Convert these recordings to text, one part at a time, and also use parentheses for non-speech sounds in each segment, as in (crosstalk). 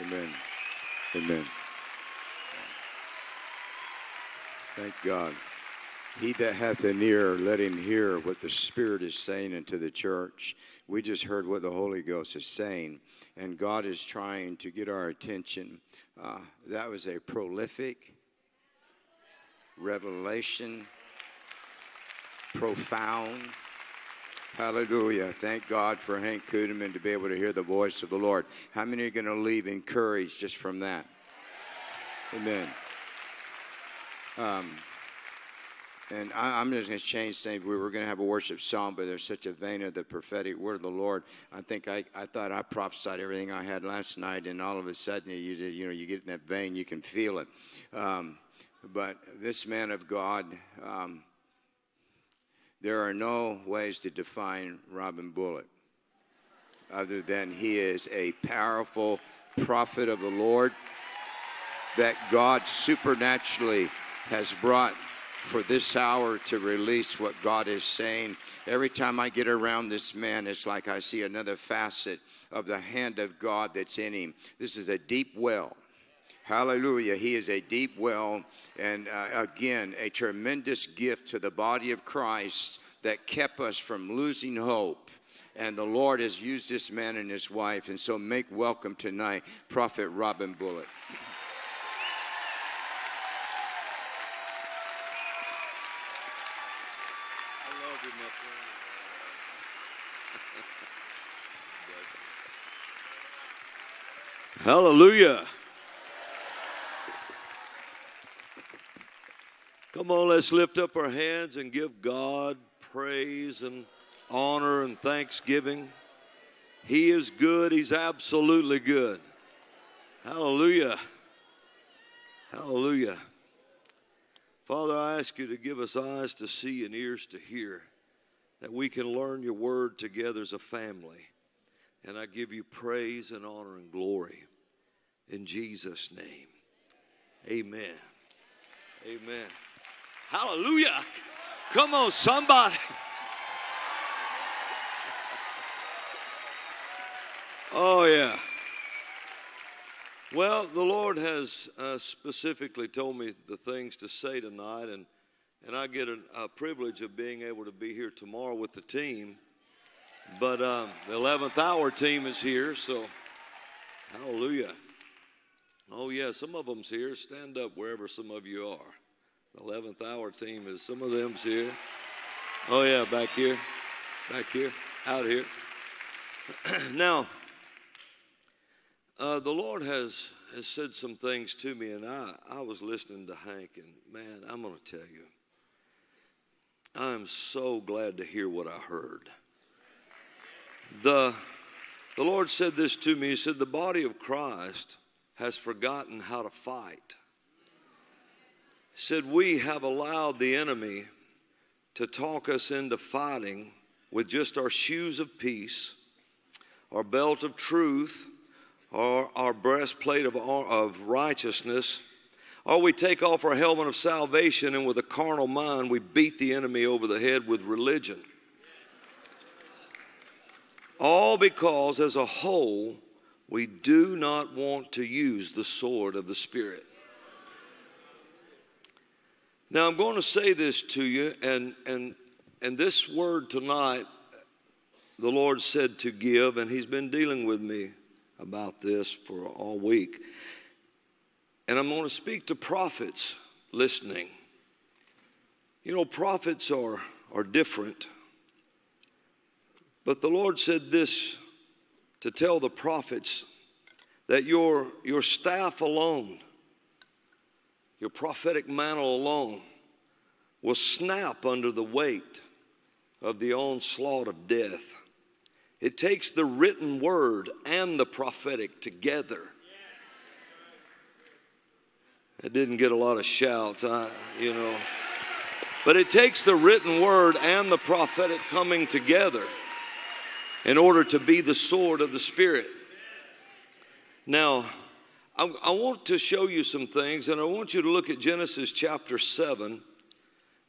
Amen. Amen. Thank God. He that hath an ear, let him hear what the Spirit is saying unto the church. We just heard what the Holy Ghost is saying, and God is trying to get our attention. Uh, that was a prolific revelation, profound. Hallelujah. Thank God for Hank Kunneman to be able to hear the voice of the Lord. How many are going to leave encouraged just from that? Amen. Um, and I, am just going to change things. We were going to have a worship song, but there's such a vein of the prophetic word of the Lord. I think I, I thought I prophesied everything I had last night, and all of a sudden, you, you know, you get in that vein, you can feel it. Um, but this man of God, um, there are no ways to define Robin Bullock other than he is a powerful prophet of the Lord that God supernaturally has brought for this hour to release what God is saying. Every time I get around this man, it's like I see another facet of the hand of God that's in him. This is a deep well. Hallelujah. He is a deep well, and uh, again, a tremendous gift to the body of Christ that kept us from losing hope. And the Lord has used this man and his wife. And so make welcome tonight Prophet Robin Bullock. Hallelujah. Come on, let's lift up our hands and give God praise and honor and thanksgiving. He is good, He's absolutely good. Hallelujah. Hallelujah. Father, I ask you to give us eyes to see and ears to hear, that we can learn your word together as a family. And I give you praise and honor and glory in Jesus' name. Amen. Amen. Hallelujah. Come on, somebody. Oh, yeah. Well, the Lord has uh, specifically told me the things to say tonight, and, and I get a, a privilege of being able to be here tomorrow with the team. But um, the 11th hour team is here, so hallelujah. Oh, yeah, some of them's here. Stand up wherever some of you are. The 11th hour team is some of them's here. Oh, yeah, back here, back here, out here. (clears throat) now, uh, the Lord has, has said some things to me, and I, I was listening to Hank, and man, I'm going to tell you, I'm so glad to hear what I heard. The, the Lord said this to me He said, The body of Christ has forgotten how to fight. Said, We have allowed the enemy to talk us into fighting with just our shoes of peace, our belt of truth, or our breastplate of, of righteousness, or we take off our helmet of salvation and with a carnal mind we beat the enemy over the head with religion. All because, as a whole, we do not want to use the sword of the Spirit. Now, I'm going to say this to you, and, and, and this word tonight, the Lord said to give, and He's been dealing with me about this for all week. And I'm going to speak to prophets listening. You know, prophets are, are different. But the Lord said this to tell the prophets that your, your staff alone, your prophetic mantle alone, will snap under the weight of the onslaught of death. It takes the written word and the prophetic together. It didn't get a lot of shouts, I, you know. But it takes the written word and the prophetic coming together in order to be the sword of the Spirit. Now, I, I, want to show you some things, and I want you to look at Genesis chapter 7.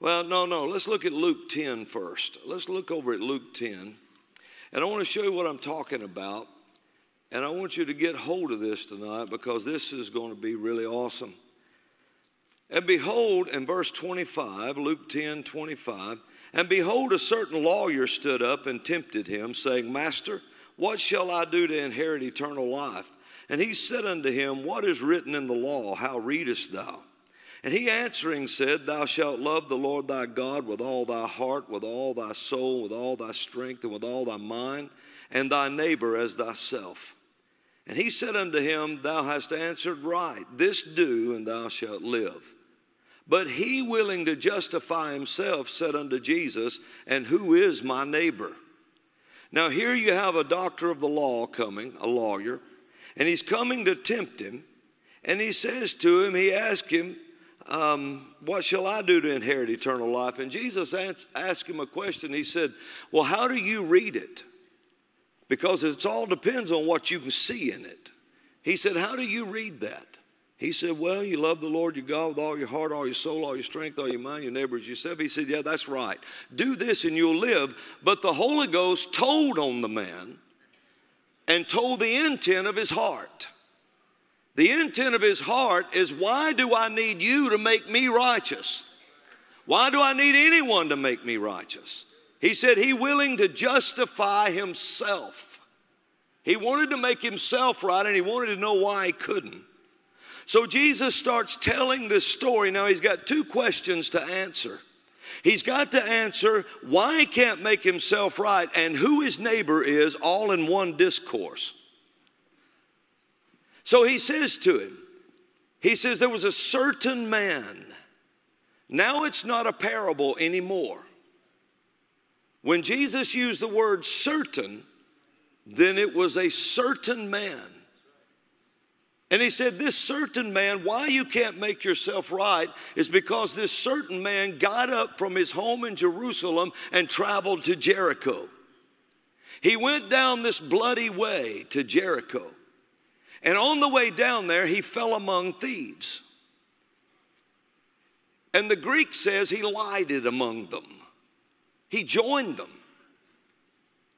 Well, no, no, let's look at Luke 10 first. Let's look over at Luke 10. And I want to show you what I'm talking about. And I want you to get hold of this tonight because this is going to be really awesome. And behold, in verse 25, Luke 10 25, and behold, a certain lawyer stood up and tempted him, saying, Master, what shall I do to inherit eternal life? And he said unto him, What is written in the law? How readest thou? And he answering said, Thou shalt love the Lord thy God with all thy heart, with all thy soul, with all thy strength, and with all thy mind, and thy neighbor as thyself. And he said unto him, Thou hast answered right. This do, and thou shalt live. But he, willing to justify himself, said unto Jesus, And who is my neighbor? Now, here you have a doctor of the law coming, a lawyer, and he's coming to tempt him. And he says to him, He asks him, um, What shall I do to inherit eternal life? And Jesus asked asked him a question. He said, Well, how do you read it? Because it all depends on what you can see in it. He said, How do you read that? He said, Well, you love the Lord your God with all your heart, all your soul, all your strength, all your mind, your neighbors, yourself. He said, Yeah, that's right. Do this and you'll live. But the Holy Ghost told on the man and told the intent of his heart. The intent of his heart is, Why do I need you to make me righteous? Why do I need anyone to make me righteous? He said, He willing to justify himself. He wanted to make himself right and he wanted to know why he couldn't. So Jesus starts telling this story. Now he's got two questions to answer. He's got to answer why he can't make himself right and who his neighbor is all in one discourse. So he says to him, he says, There was a certain man. Now it's not a parable anymore. When Jesus used the word certain, then it was a certain man. And he said, This certain man, why you can't make yourself right is because this certain man got up from his home in Jerusalem and traveled to Jericho. He went down this bloody way to Jericho. And on the way down there, he fell among thieves. And the Greek says he lighted among them, he joined them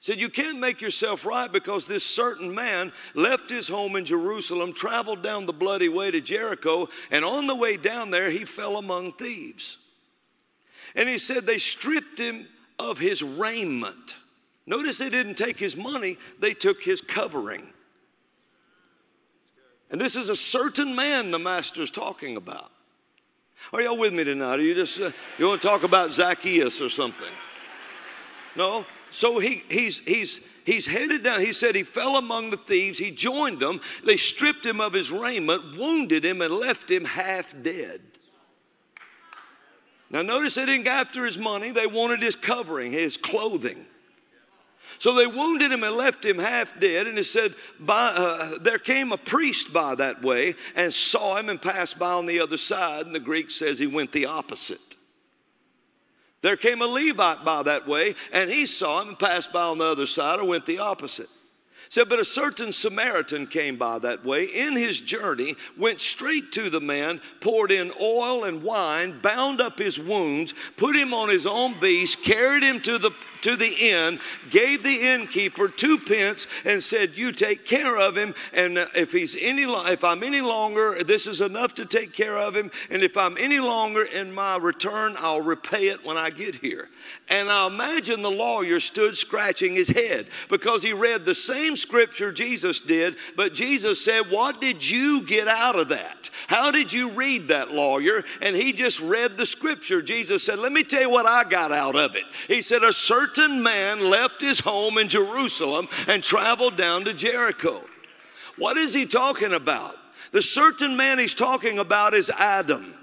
said, You can't make yourself right because this certain man left his home in Jerusalem, traveled down the bloody way to Jericho, and on the way down there, he fell among thieves. And he said, They stripped him of his raiment. Notice they didn't take his money, they took his covering. And this is a certain man the master's talking about. Are y'all with me tonight? Are you just, uh, you want to talk about Zacchaeus or something? No, so he, he's, he's, he's headed down. He said he fell among the thieves. He joined them. They stripped him of his raiment, wounded him, and left him half dead. Now, notice they didn't go after his money, they wanted his covering, his clothing. So they wounded him and left him half dead. And it said, by, uh, There came a priest by that way and saw him and passed by on the other side. And the Greek says he went the opposite. There came a Levite by that way, and he saw him and passed by on the other side or went the opposite. Said, but a certain Samaritan came by that way in his journey, went straight to the man, poured in oil and wine, bound up his wounds, put him on his own beast, carried him to the to the inn, gave the innkeeper two pence, and said, "You take care of him. And uh, if he's any, if I'm any longer, this is enough to take care of him. And if I'm any longer in my return, I'll repay it when I get here." And I imagine the lawyer stood scratching his head because he read the same scripture Jesus did, but Jesus said, "What did you get out of that? How did you read that, lawyer?" And he just read the scripture. Jesus said, "Let me tell you what I got out of it." He said, "A certain certain man left his home in Jerusalem and traveled down to Jericho. What is he talking about? The certain man he's talking about is Adam.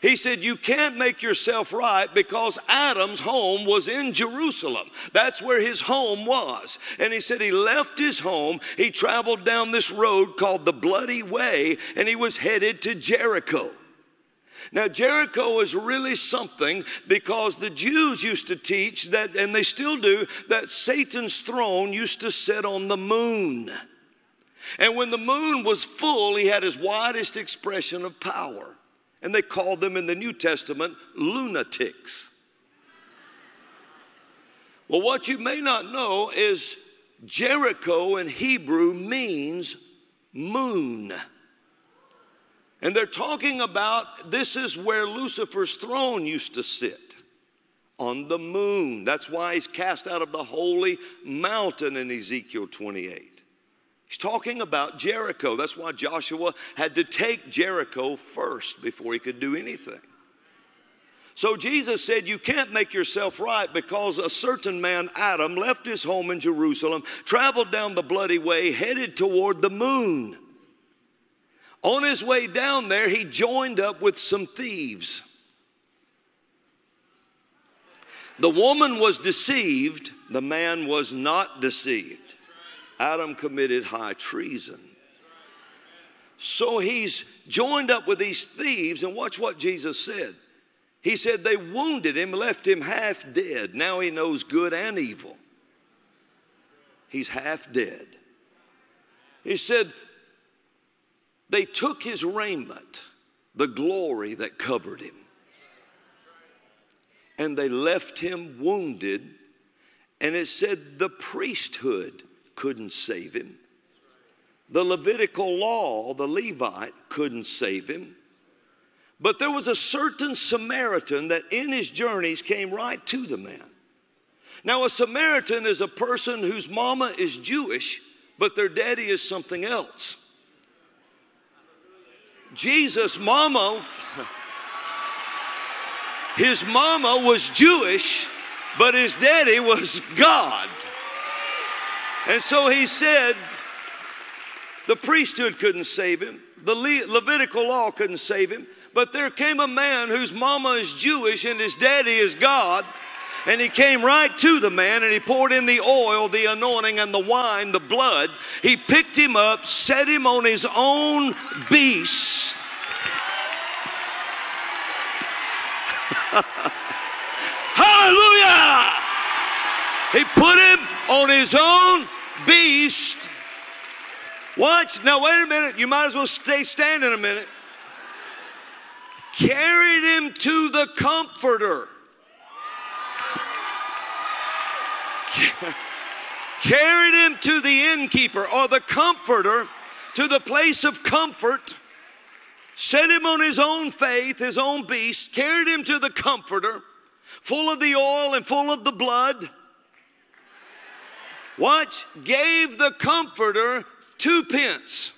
He said, You can't make yourself right because Adam's home was in Jerusalem. That's where his home was. And he said, He left his home. He traveled down this road called the Bloody Way and he was headed to Jericho. Now, Jericho is really something because the Jews used to teach that, and they still do, that Satan's throne used to sit on the moon. And when the moon was full, he had his widest expression of power. And they called them in the New Testament lunatics. Well, what you may not know is Jericho in Hebrew means moon. And they're talking about this is where Lucifer's throne used to sit on the moon. That's why he's cast out of the holy mountain in Ezekiel 28. He's talking about Jericho. That's why Joshua had to take Jericho first before he could do anything. So Jesus said, You can't make yourself right because a certain man, Adam, left his home in Jerusalem, traveled down the bloody way, headed toward the moon. On his way down there, he joined up with some thieves. The woman was deceived, the man was not deceived. Adam committed high treason. So he's joined up with these thieves, and watch what Jesus said. He said they wounded him, left him half dead. Now he knows good and evil. He's half dead. He said they took his raiment, the glory that covered him, and they left him wounded. And it said the priesthood couldn't save him. The Levitical law, the Levite, couldn't save him. But there was a certain Samaritan that in his journeys came right to the man. Now, a Samaritan is a person whose mama is Jewish, but their daddy is something else. Jesus' mama, his mama was Jewish, but his daddy was God. And so he said, the priesthood couldn't save him, the Le- Levitical law couldn't save him, but there came a man whose mama is Jewish and his daddy is God. And he came right to the man and he poured in the oil, the anointing, and the wine, the blood. He picked him up, set him on his own beast. (laughs) Hallelujah! He put him on his own beast. Watch. Now, wait a minute. You might as well stay standing a minute. Carried him to the comforter. (laughs) Carried him to the innkeeper or the comforter to the place of comfort. Set him on his own faith, his own beast. Carried him to the comforter, full of the oil and full of the blood Watch, gave the comforter two pence.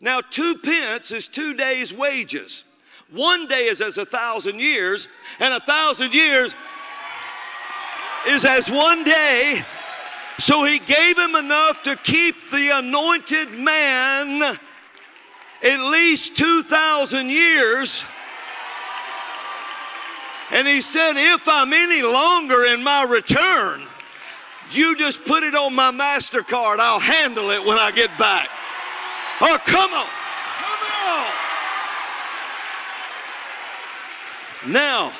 Now, two pence is two days' wages. One day is as a thousand years, and a thousand years is as one day. So he gave him enough to keep the anointed man at least 2,000 years. And he said, If I'm any longer in my return, you just put it on my MasterCard. I'll handle it when I get back. Oh, come on. Come on. Now,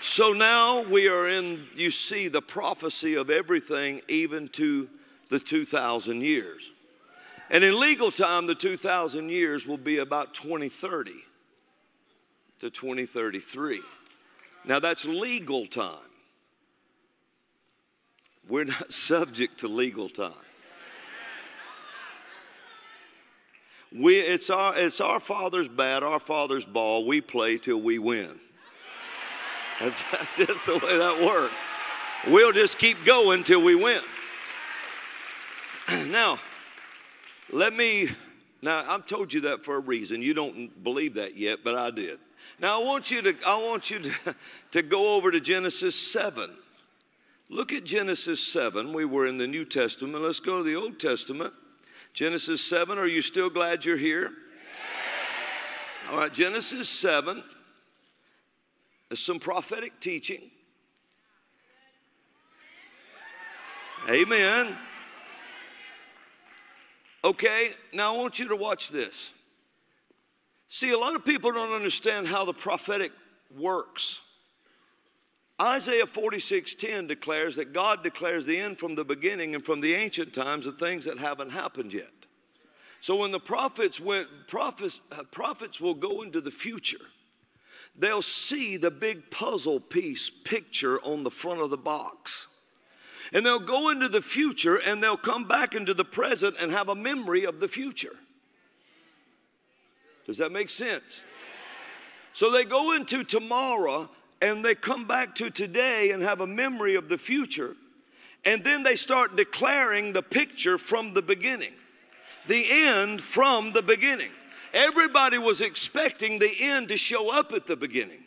so now we are in, you see, the prophecy of everything, even to the 2,000 years. And in legal time, the 2,000 years will be about 2030 to 2033. Now, that's legal time. We're not (laughs) subject to legal time. We, it's, our, it's our father's bat, our father's ball. We play till we win. (laughs) That's, that's just the way that works. We'll just keep going till we win. (clears throat) now, let me, now I've told you that for a reason. You don't believe that yet, but I did. Now I want you to, I want you to, (laughs) to go over to Genesis 7. Look at Genesis 7. We were in the New Testament. Let's go to the Old Testament. Genesis 7. Are you still glad you're here? All right, Genesis 7. There's some prophetic teaching. Amen. Okay, now I want you to watch this. See, a lot of people don't understand how the prophetic works. Isaiah 46:10 declares that God declares the end from the beginning and from the ancient times of things that haven't happened yet. So when the prophets went, prophets, uh, prophets will go into the future. They'll see the big puzzle piece picture on the front of the box. And they'll go into the future and they'll come back into the present and have a memory of the future. Does that make sense? So they go into tomorrow and they come back to today and have a memory of the future. And then they start declaring the picture from the beginning, the end from the beginning. Everybody was expecting the end to show up at the beginning.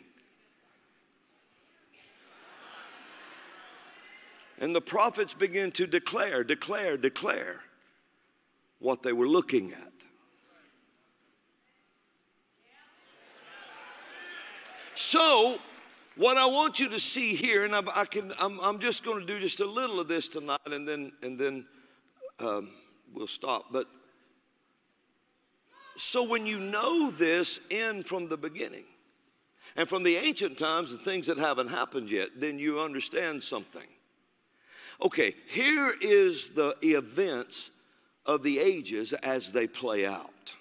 And the prophets begin to declare, declare, declare what they were looking at. So, what I want you to see here, and I, I can, I'm, I'm, just going to do just a little of this tonight, and then, and then um, we'll stop. But so when you know this in from the beginning, and from the ancient times, the things that haven't happened yet, then you understand something. Okay, here is the events of the ages as they play out.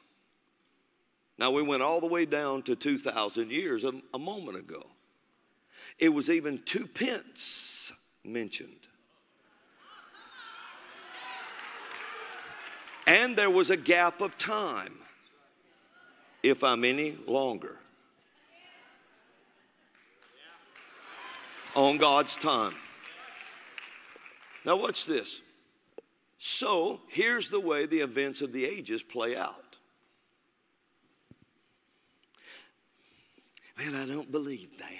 Now, we went all the way down to 2,000 years a, a moment ago. It was even two pence mentioned. And there was a gap of time, if I'm any longer. On God's time. Now, watch this. So, here's the way the events of the ages play out. Man, I don't believe that.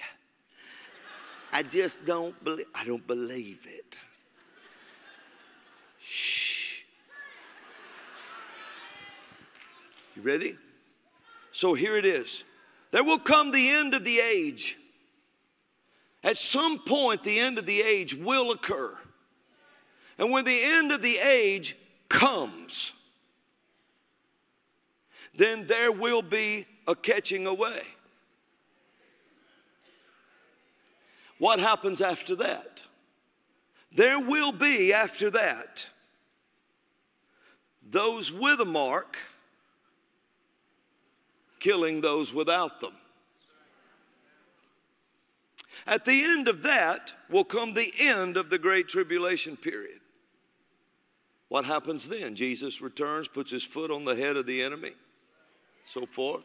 I just don't believe I don't believe it. Shh. You ready? So here it is. There will come the end of the age. At some point, the end of the age will occur. And when the end of the age comes, then there will be a catching away. What happens after that? There will be, after that, those with a mark killing those without them. At the end of that will come the end of the Great Tribulation period. What happens then? Jesus returns, puts his foot on the head of the enemy, so forth.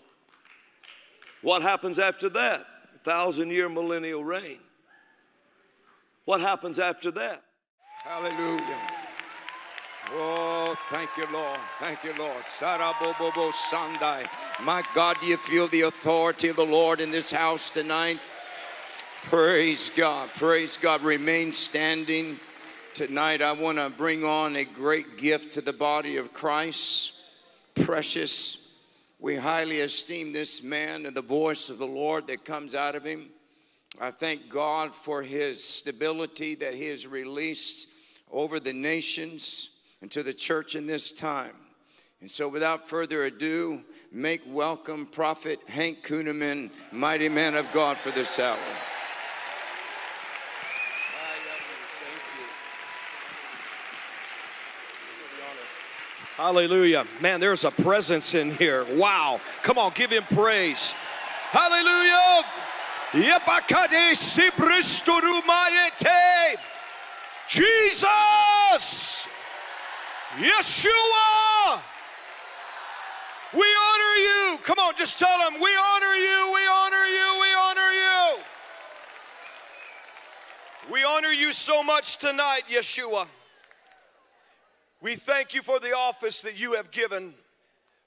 What happens after that? Thousand year millennial reign. What happens after that? Hallelujah. Oh, thank you, Lord. Thank you, Lord. Sarabobobo Sandai. My God, do you feel the authority of the Lord in this house tonight? Praise God. Praise God. Remain standing. Tonight, I want to bring on a great gift to the body of Christ. Precious. We highly esteem this man and the voice of the Lord that comes out of him. I thank God for his stability that he has released over the nations and to the church in this time. And so, without further ado, make welcome Prophet Hank Kunneman, mighty man of God, for this hour. Hallelujah. Man, there's a presence in here. Wow. Come on, give him praise. Hallelujah. Jesus. Yeshua. We honor you. Come on, just tell them, we honor you, we honor you, we honor you. We honor you so much tonight, Yeshua. We thank you for the office that you have given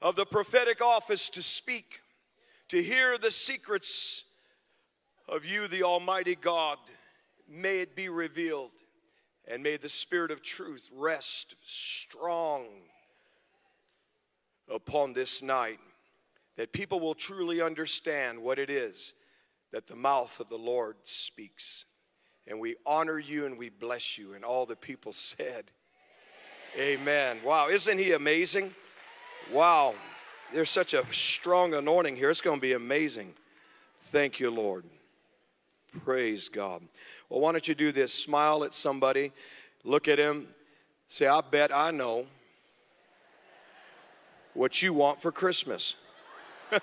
of the prophetic office to speak, to hear the secrets of you, the Almighty God. May it be revealed, and may the Spirit of truth rest strong upon this night, that people will truly understand what it is that the mouth of the Lord speaks. And we honor you and we bless you. And all the people (laughs) said, Amen. Wow, isn't he amazing? Wow, there's such a strong anointing here. It's going to be amazing. Thank you, Lord. Praise God. Well, why don't you do this? Smile at somebody, look at him, say, I bet I know what you want for Christmas. (laughs)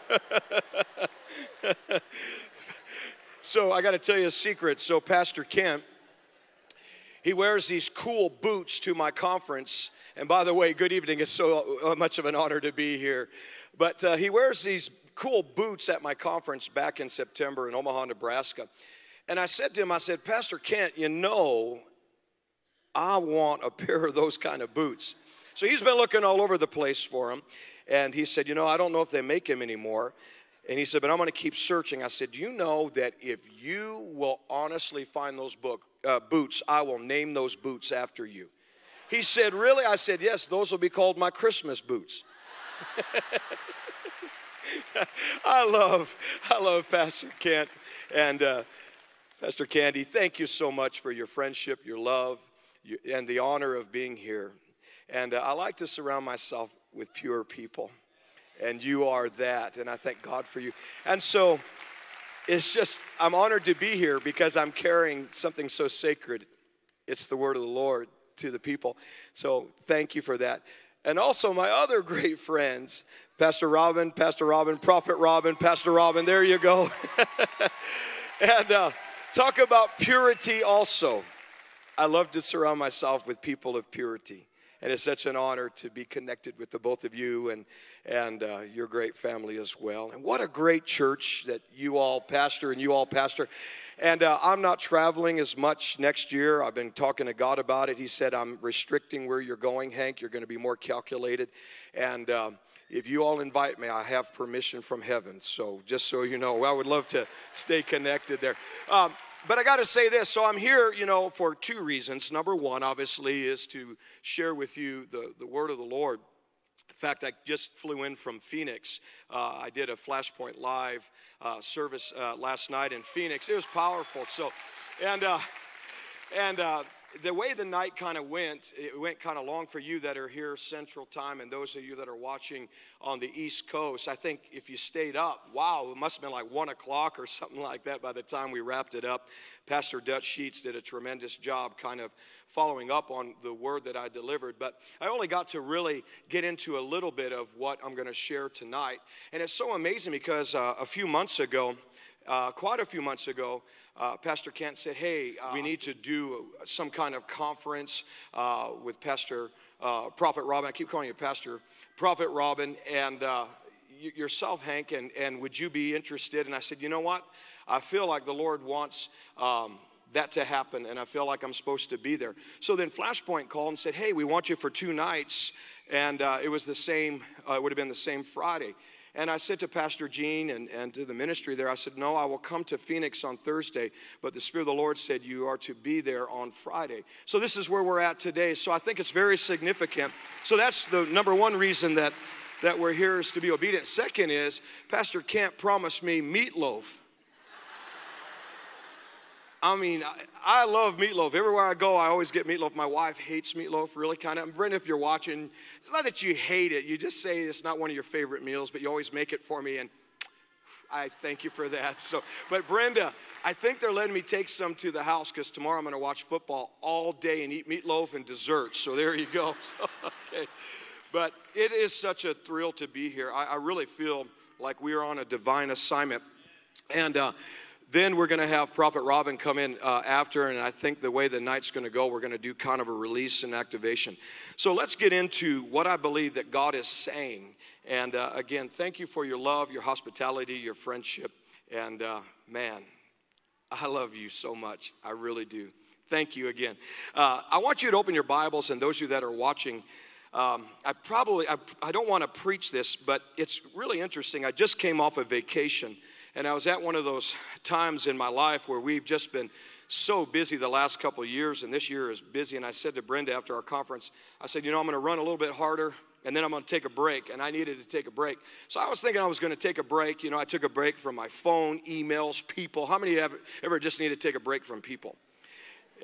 so I got to tell you a secret. So, Pastor Kent, he wears these cool boots to my conference. And by the way, good evening. It's so uh, much of an honor to be here. But uh, he wears these cool boots at my conference back in September in Omaha, Nebraska. And I said to him, I said, Pastor Kent, you know, I want a pair of those kind of boots. So he's been looking all over the place for them. And he said, You know, I don't know if they make them anymore. And he said, But I'm going to keep searching. I said, Do you know that if you will honestly find those book, uh, boots, I will name those boots after you? He said, Really? I said, Yes, those will be called my Christmas boots. (laughs) I love, I love Pastor Kent and uh, Pastor Candy. Thank you so much for your friendship, your love, and the honor of being here. And uh, I like to surround myself with pure people, and you are that. And I thank God for you. And so, it's just I'm honored to be here because I'm carrying something so sacred. It's the word of the Lord to the people. So thank you for that. And also, my other (laughs) great friends, Pastor Robin, Pastor Robin, Prophet Robin, Pastor Robin, there you go. (laughs) and uh, talk about purity also. I love to surround myself with people of purity. And it's such an honor to be connected with the both of you and, and uh, your great family as well. And what a great church that you all pastor and you all pastor. And uh, I'm not traveling as much next year. I've been talking to God about it. He said, I'm restricting where you're going, Hank. You're going to be more calculated. And uh, if you all invite me, I have permission from heaven. So just so you know, I would love to stay connected there. Um, but I got to say this. So I'm here, you know, for two reasons. Number one, obviously, is to share with you the, the word of the Lord. In fact, I just flew in from Phoenix. Uh, I did a Flashpoint Live uh, service uh, last night in Phoenix. It was powerful. So, and uh, and uh, the way the night kind of went, it went kind of long for you that are here Central Time and those of you that are watching on the East Coast. I think if you stayed up, wow, it must have been like one o'clock or (laughs) something like that by the time we wrapped it up. Pastor Dutch Sheets did a tremendous job kind of following up on the word that I delivered. But I only got to really get into a little bit of what I'm going to share tonight. And it's so amazing because uh, a few months ago, uh, quite a few months ago, uh, Pastor Kent said, Hey, uh, we need to do some kind of conference uh, with Pastor uh, Prophet Robin. I keep calling you Pastor Prophet Robin and uh, yourself, Hank, and, and would you be interested? And I said, You know what? I feel like the Lord wants. Um, that to happen, and I feel like I'm supposed to be there. So then Flashpoint called and said, Hey, we want you for two nights. And uh, it was the same, it would have been the same Friday. And I said to Pastor Gene and, and to the ministry there, I said, No, I will come to Phoenix on Thursday, but the Spirit of the Lord said you are to be there on Friday. So this is where we're at today. So I think it's very significant. So that's the number one reason that, that we're here is to be obedient. Second is, Pastor Kent promised me meatloaf. I mean, I, I, love meatloaf. Everywhere I go, I always get meatloaf. My wife hates meatloaf, really kind of. Brenda, if you're watching, it's not that you hate it. You just say it's not one of your favorite meals, but you always make it for me, and I thank you for that. So, but Brenda, I think they're letting me take some to the house because tomorrow I'm going to watch football all day and eat meatloaf and desserts. So there you go. (laughs) okay. But it is such a thrill to be here. I, I really feel like we are on a divine assignment. And uh, then we're going to have Prophet Robin come in uh, after, and I think the way the night's going to go, we're going to do kind of a release and activation. So let's get into what I believe that God is saying. And uh, again, thank you for your love, your hospitality, your friendship. And uh, man, I love you so much. I really do. Thank you again. Uh, I want you to open your Bibles, and those of you that are watching, um, I probably, I, I don't want to preach this, but it's really interesting. I just came off a vacation and I was at one of those times in my life where we've just been so busy the last couple of years, and this year is busy. And I said to Brenda after our conference, I said, You know, I'm going to run a little bit harder, and then I'm going to take a break. And I needed to take a break. So I was thinking I was going to take a break. You know, I took a break from my phone, emails, people. How many of you ever just need to take a break from people?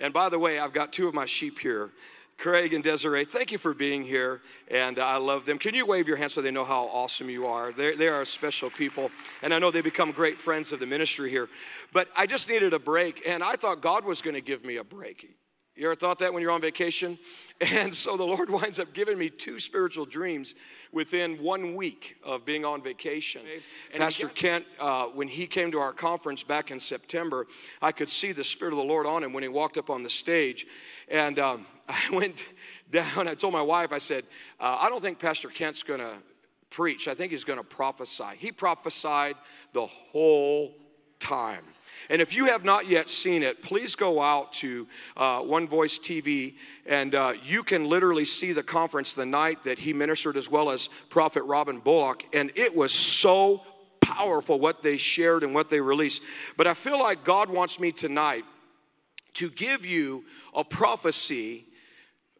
And by the way, I've got two of my sheep here Craig and Desiree, thank you for being here, and I love them. Can you wave your hand so they know how awesome you are? They're, they are special people, and I know they become great friends of the ministry here. But I just needed a break, and I thought God was going to give me a break. You ever thought that when you're on vacation? (laughs) And so the Lord winds up giving me two spiritual dreams within one week of being on vacation. And Pastor Kent, uh, when he came to our conference back in September, I could see the Spirit of the Lord on him when he walked up on the stage. And um, (laughs) I went down, I told my wife, I said, uh, I don't think Pastor Kent's gonna preach. I think he's gonna prophesy. He prophesied the whole time. And if you have not yet seen it, please go out to uh, One Voice TV and uh, you can literally see the conference the night that he ministered, as well as Prophet Robin Bullock. And it was so powerful what they shared and what they released. But I feel like God wants me tonight to give you a prophecy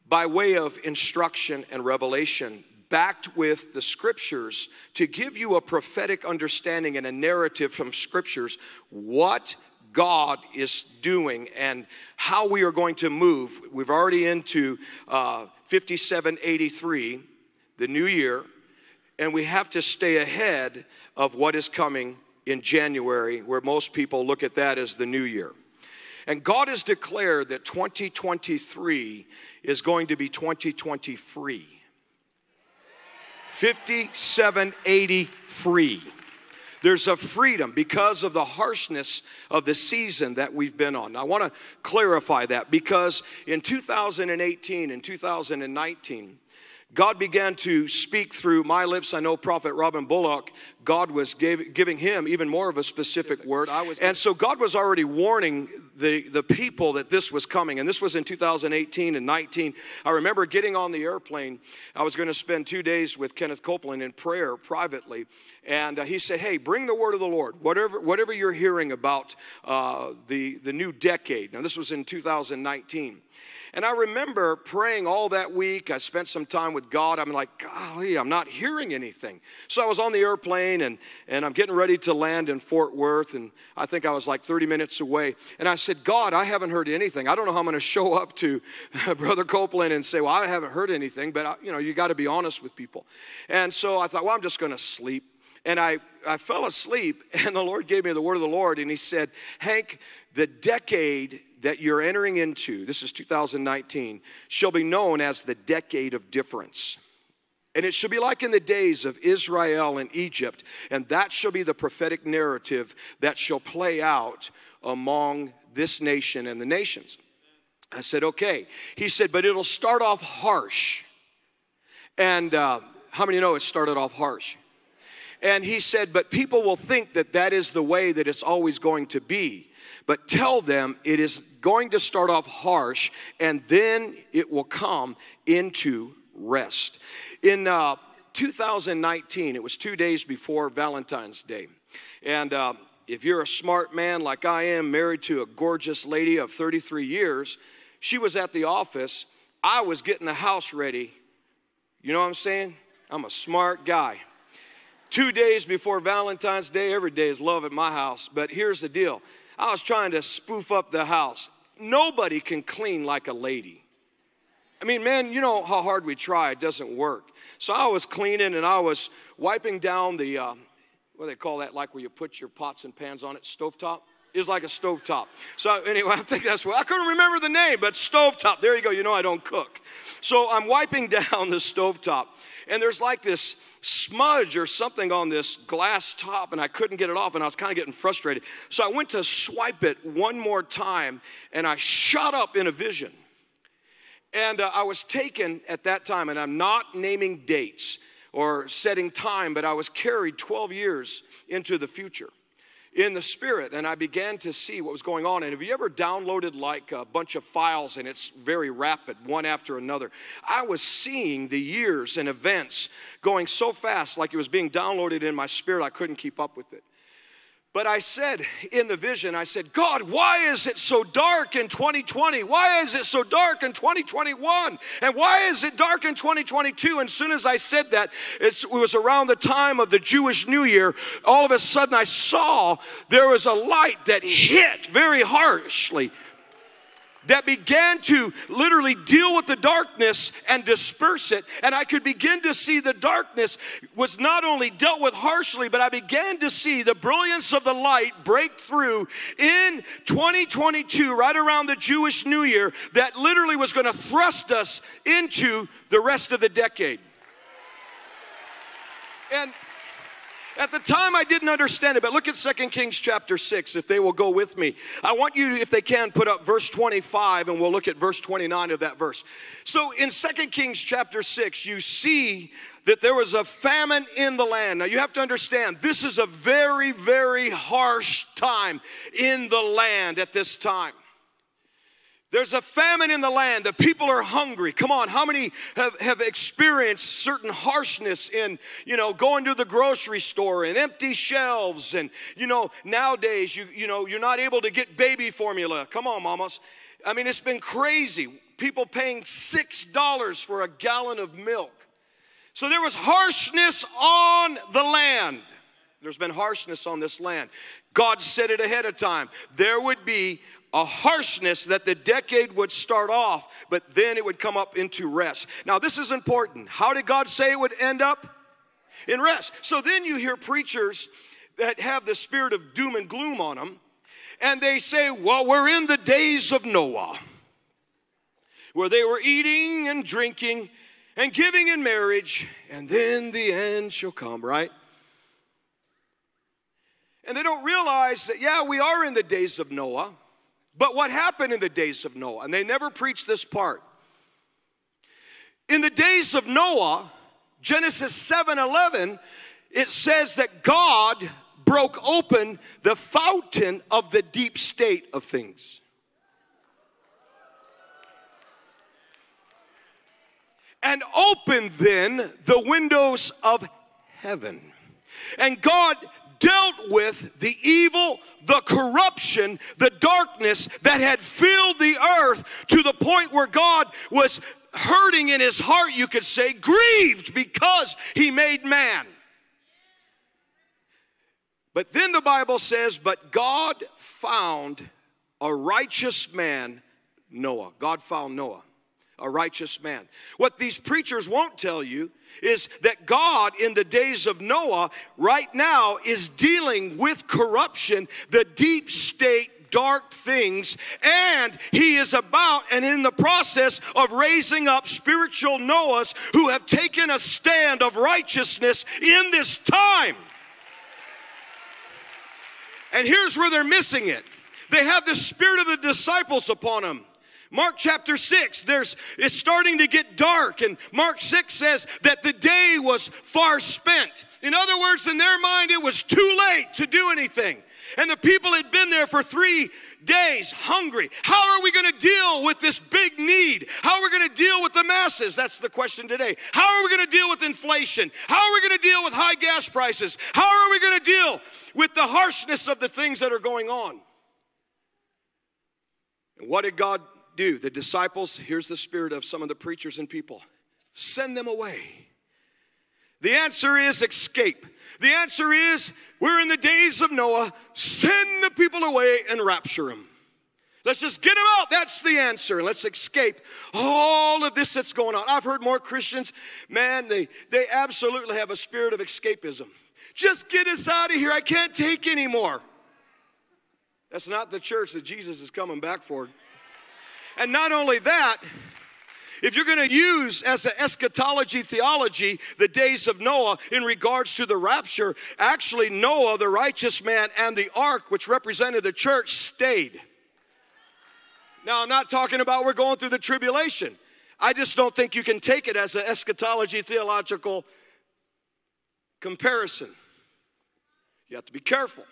by way of instruction and revelation backed with the scriptures to give you a prophetic understanding and a narrative from scriptures what God is doing and how we are going to move. We've already into uh, 5783, the new year, and we have to stay ahead of what is coming in January, where most people look at that as the new year. And God has declared that 2023 is going to be 2020 free. 5780 free. There's a freedom because of the harshness of the season that we've been on. I want to clarify that because in 2018 and 2019, God began to speak through my lips. I know Prophet Robin Bullock, God was gave, giving him even more of a specific word. and so God was already warning the, the people that this was coming. And this was in 2018 and 19. I remember getting on the airplane. I was going to spend two days with Kenneth Copeland in prayer privately. And uh, he said, Hey, bring the word of the Lord. Whatever, whatever you're hearing about uh, the, the new decade. Now, this was in 2019. And I remember praying all that week. I spent some time with God. I'm like, golly, I'm not hearing anything. So I was on the airplane and, and I'm getting ready to land in Fort Worth. And I think I was like 30 minutes away. And I said, God, I haven't heard anything. I don't know how I'm going to show up to (laughs) Brother Copeland and say, well, I haven't heard anything. But, I, you know, you got to be honest with people. And so I thought, well, I'm just going to sleep. And I, I fell asleep, (laughs) and the Lord gave me the word of the Lord, and He said, Hank, the decade that you're entering into, this is 2019, shall be known as the decade of difference. And it shall be like in the days of Israel and Egypt, and that shall be the prophetic narrative that shall play out among this nation and the nations. I said, okay. He said, but it'll start off harsh. And uh, how many know it started off harsh? And he said, but people will think that that is the way that it's always going to be. But tell them it is going to start off harsh and then it will come into rest. In uh, 2019, it was two days before Valentine's Day. And uh, if you're a smart man like I am, married to a gorgeous lady of 33 years, she was at the office. I was getting the house ready. You know what I'm saying? I'm a smart guy. Two days before Valentine's Day, every day is love at my house. But here's the deal I was trying to spoof up the house. Nobody can clean like a lady. I mean, man, you know how hard we try, it doesn't work. So I was cleaning and I was wiping down the, uh, what do they call that, like where you put your pots and pans on it, stovetop? It's like a stovetop. So anyway, (laughs) I think that's what, I couldn't remember the name, but stovetop. There you go, you know I don't cook. So I'm wiping (laughs) down the stovetop and there's like this smudge or something on this glass top and I couldn't get it off and I was kind of getting frustrated. So I went to swipe it one more time and I shot up in a vision. And uh, I was taken at that time, and I'm not naming dates or setting time, but I was carried 12 years into the future in the spirit and I began to see what was going on. And have you ever downloaded like a bunch of files and it's very rapid, one after another? I was seeing the years and events going so fast, like it was being downloaded in my spirit, I couldn't keep up with it. But I said in the vision, I said, God, why is it so dark in 2020? Why is it so dark in 2021? And why is it dark in 2022? And as soon as I said that, it was around the time of the Jewish New Year. All of a sudden, I saw there was a light that hit very harshly that began to literally deal with the darkness and disperse it. And I could begin to see the darkness was not only dealt with harshly, but I began to see the brilliance of the light break through in 2022, right around the Jewish New Year, that literally was going to thrust us into the rest of the decade. And at the time, I didn't understand it, but look at 2 Kings chapter 6, if they will go with me. I want you, if they can, put up verse 25, and we'll look at verse 29 of that verse. So in 2 Kings chapter 6, you see that there was a famine in the land. Now you have to understand, this is a very, very harsh time in the land at this time. There's a famine in the land. The people are hungry. Come on, how many have, have experienced certain harshness in, you know, going to the grocery store and empty shelves and, you know, nowadays you, you know, you're not able to get baby formula. Come on, mamas. I mean, it's been crazy. People paying six dollars for a gallon of milk. So there was harshness on the land. There's been harshness on this land. God said it ahead of time. There would be a harshness that the decade would start off, but then it would come up into rest. Now, this is important. How did God say it would end up? In rest. So then you hear preachers that have the spirit of doom and gloom on them, and they say, Well, we're in the days of Noah, where they were eating and drinking and giving in marriage, and then the end shall come, right? And they don't realize that, yeah, we are in the days of Noah. But what happened in the days of Noah? And they never preach this part. In the days of Noah, Genesis 7 11, it says that God broke open the fountain of the deep state of things. And opened then the windows of heaven. And God dealt with the evil, the corruption, the darkness that had filled the earth to the point where God was hurting in his heart, you could say, grieved because he made man. But then the Bible says, But God found a righteous man, Noah. God found Noah, a righteous man. What these preachers won't tell you is that God, in the days of Noah, right now is dealing with corruption, the deep state dark things, and he is about and in the process of raising up spiritual Noahs who have taken a stand of righteousness in this time. And here's where they're missing it they have the spirit of the disciples upon them. Mark chapter 6, there's it's starting to get dark, and Mark 6 says that the day was far spent. In other words, in their mind, it was too late to do anything. And the people had been there for three days hungry. How are we going to deal with this big need? How are we going to deal with the masses? That's the question today. How are we going to deal with inflation? How are we going to deal with high gas prices? How are we going to deal with the harshness of the things that are going on? And what did God do? The disciples, here's the spirit of some of the preachers and people send them away. The answer is escape. The answer is we're in the days of Noah, send the people away and rapture them. Let's just get them out. That's the answer. Let's escape all of this that's going on. I've heard more Christians, man, they, they absolutely have a spirit of escapism. Just get us out of here. I can't take anymore. That's not the church that Jesus is coming back for. And not only that, if you're going to use as an eschatology theology the days of Noah in regards to the rapture, actually, Noah, the righteous man, and the ark, which represented the church, stayed. Now, I'm not talking about we're going through the tribulation. I just don't think you can take it as an eschatology theological comparison. You have to be careful.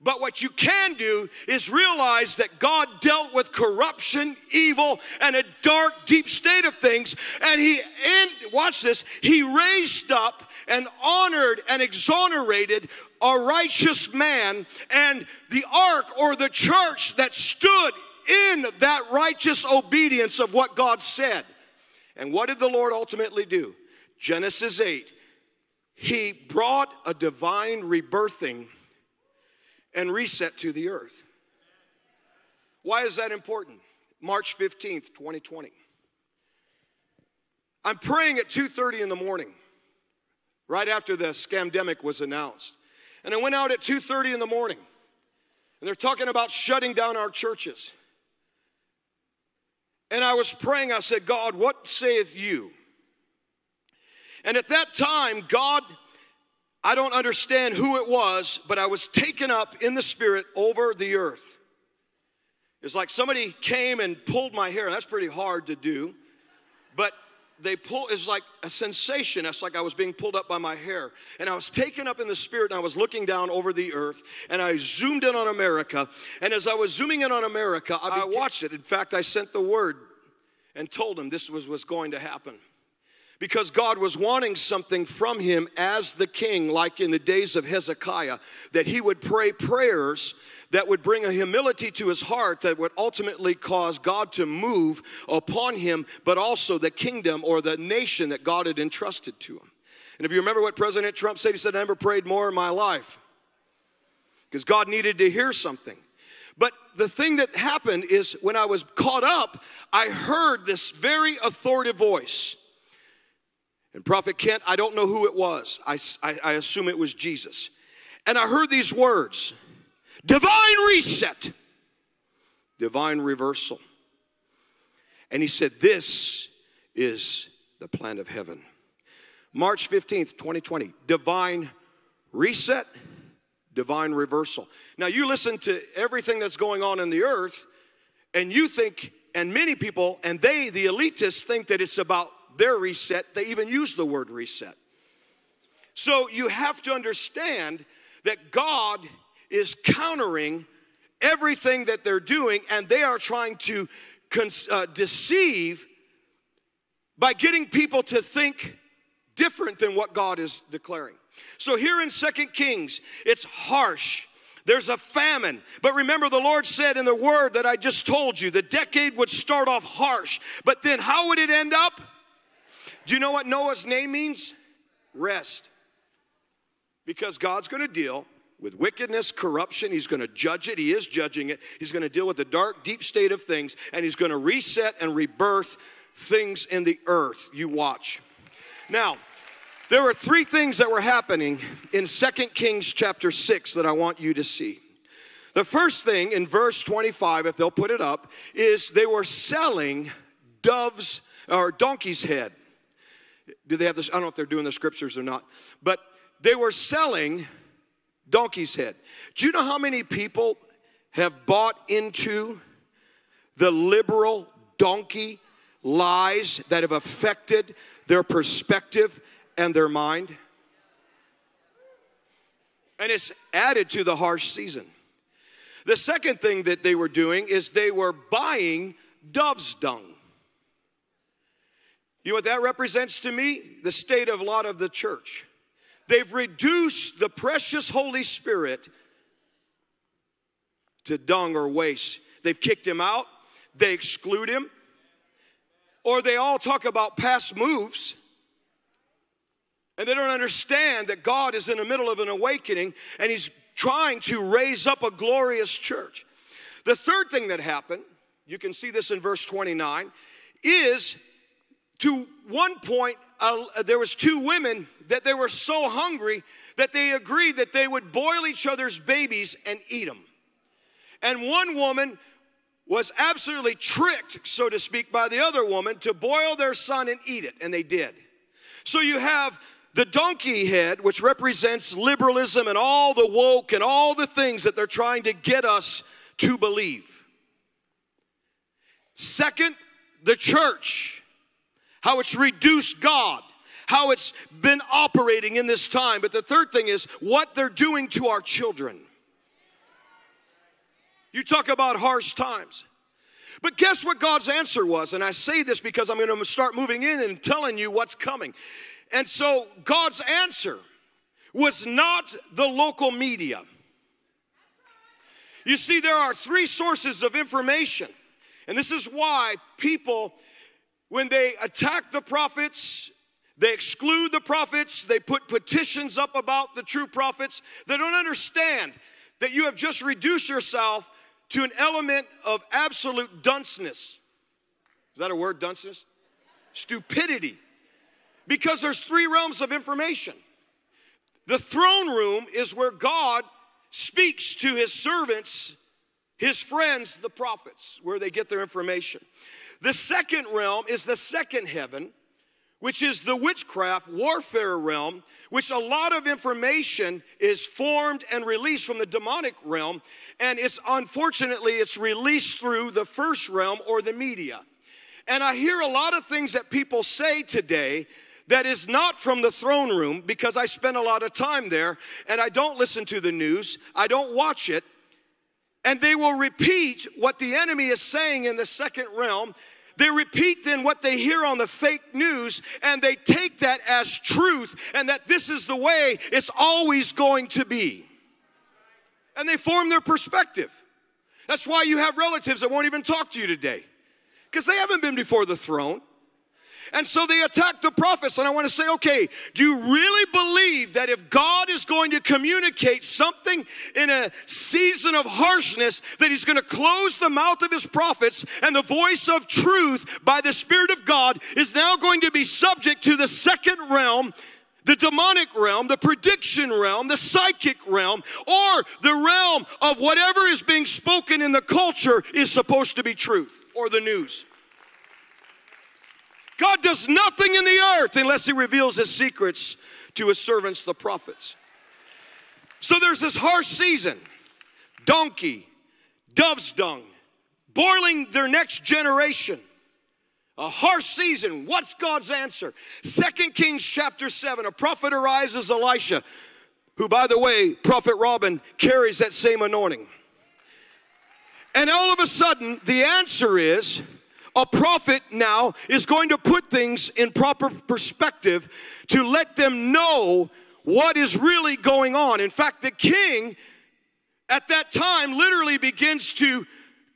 But what you can do is realize that God dealt with corruption, evil, and a dark, deep state of things. And He, and watch this, He raised up and honored and exonerated a righteous man and the ark or the church that stood in that righteous obedience of what God said. And what did the Lord ultimately do? Genesis 8. He brought a divine rebirthing and reset to the earth. Why is that important? March 15th, 2020. I'm praying at 2:30 in the morning, right after the scamdemic was announced. And I went out at 2:30 in the morning, and they're talking about shutting down our churches. And I was praying, I said, God, what saith you? And at that time, God, I don't understand who it was, but I was taken up in the spirit over the earth. It's like somebody came and pulled my hair. That's pretty hard to do. But they pull it's like a sensation it's like i was being pulled up by my hair and i was taken up in the spirit and i was looking down over the earth and i zoomed in on america and as i was zooming in on america i, I watched it in fact i sent the word and told him this was was going to happen because God was wanting something from him as the king, like in the days of Hezekiah, that he would pray prayers that would bring a humility to his heart that would ultimately cause God to move upon him, but also the kingdom or the nation that God had entrusted to him. And if you remember what President Trump said, he said, I never prayed more in my life because God needed to hear something. But the thing that happened is when I was caught up, I heard this very authoritative voice. And Prophet Kent, I don't know who it was. I, I, I assume it was Jesus. And I heard these words divine reset, divine reversal. And he said, This is the plan of heaven. March 15th, 2020, divine reset, divine reversal. Now, you listen to everything that's going on in the earth, and you think, and many people, and they, the elitists, think that it's about their reset. They even use the word reset. So you have to understand that God is countering everything that they're doing, and they are trying to uh, deceive by getting people to think different than what God is declaring. So here in Second Kings, it's harsh. There's a famine. But remember, the Lord said in the word that I just told you, the decade would start off harsh. But then how would it end up? Do you know what Noah's name means? Rest. Because God's gonna deal with wickedness, corruption. He's going to judge it. He is judging it. He's going to deal with the dark, deep state of things, and he's going to reset and rebirth things in the earth. You watch. Now, there were three things that were happening in Second Kings chapter 6 that I want you to see. The first thing in verse 25, if they'll put it up, is they were selling doves or donkey's head. Do they have this? I don't know if they're doing the scriptures or not, but they were selling donkey's head. Do you know how many people have bought into the liberal donkey lies that have affected their perspective and their mind? And it's added to the harsh season. The second thing that they were doing is they were buying dove's dung. You know what that represents to me? The state of a lot of the church. They've reduced the precious Holy Spirit to dung or waste. They've kicked him out, they exclude him, or they all talk about past moves. And they don't understand that God is in the middle of an awakening and He's trying to raise up a glorious church. The third thing that happened, you can see this in verse 29, is to one point uh, there was two women that they were so hungry that they agreed that they would boil each other's babies and eat them. And one woman was absolutely tricked, so to speak, by the other woman to boil their son and eat it, and they did. So you have the donkey head, which represents liberalism and all the woke and all the things that they're trying to get us to believe. Second, the church how it's reduced God, how it's been operating in this time. But the third thing is what they're doing to our children. You talk about harsh times. But guess what God's answer was? And I say this because I'm going to start moving in and telling you what's coming. And so God's answer was not the local media. You see, there are three sources of information. And this is why people when they attack the prophets, they exclude the prophets, they put petitions up about the true prophets. They don't understand that you have just reduced yourself to an element of absolute dunceness. Is that a word, dunceness? Stupidity. Because there's three realms of information. The throne room is where God speaks to his servants, his friends, the prophets, where they get their information. The second realm is the second heaven, which is the witchcraft warfare realm, which a lot of information is formed and released from the demonic realm, and it's unfortunately it's released through the first realm or the media. And I hear a lot of things that people say today that is not from the throne room because I spend a lot of time there and I don't listen to the news, I don't watch it, and they will repeat what the enemy is saying in the second realm. They repeat then what they hear on the fake news and they take that as truth and that this is the way it's always going to be. And they form their perspective. That's why you have relatives that won't even talk to you today because they haven't been before the throne. And so they attack the prophets. And I want to say, okay, do you really believe that if God is going to communicate something in a season of harshness, that He's going to close the mouth of His prophets and the voice of truth by the Spirit of God is now going to be subject to the second realm? The demonic realm, the prediction realm, the psychic realm, or the realm of whatever is being spoken in the culture is supposed to be truth or the news. God does nothing in the earth unless He reveals His secrets to His servants, the prophets. So there's this harsh season donkey, dove's dung, boiling their next generation. A harsh season. What's God's answer? Second Kings chapter 7. A prophet arises, Elisha, who, by the way, Prophet Robin carries that same anointing. And all of a sudden, the answer is a prophet now is going to put things in proper perspective to let them know what is really going on. In fact, the king at that time literally begins to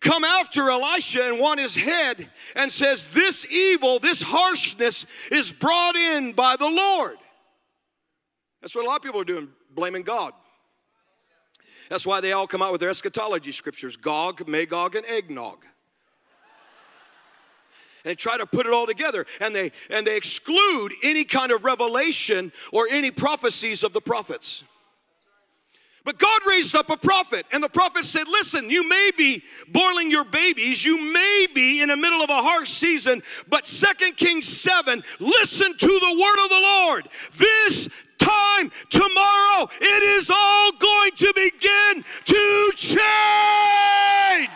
come after Elisha and want his head and says, This evil, this harshness is brought in by the Lord. That's what a lot of people are doing, blaming God. That's why they all come out with their eschatology scriptures Gog, Magog, and Eggnog and try to put it all together and they and they exclude any kind of revelation or any prophecies of the prophets but God raised up a prophet, and the prophet said, Listen, you may be boiling your babies, you may be in the middle of a harsh season, but Second Kings 7, listen to the word of the Lord. This time tomorrow, it is all going to begin to change.